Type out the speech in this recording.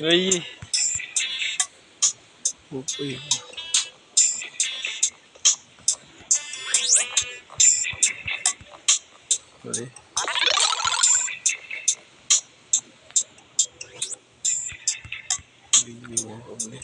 Ui. Ui. Ui. Rồi. Đi nhiều không biết.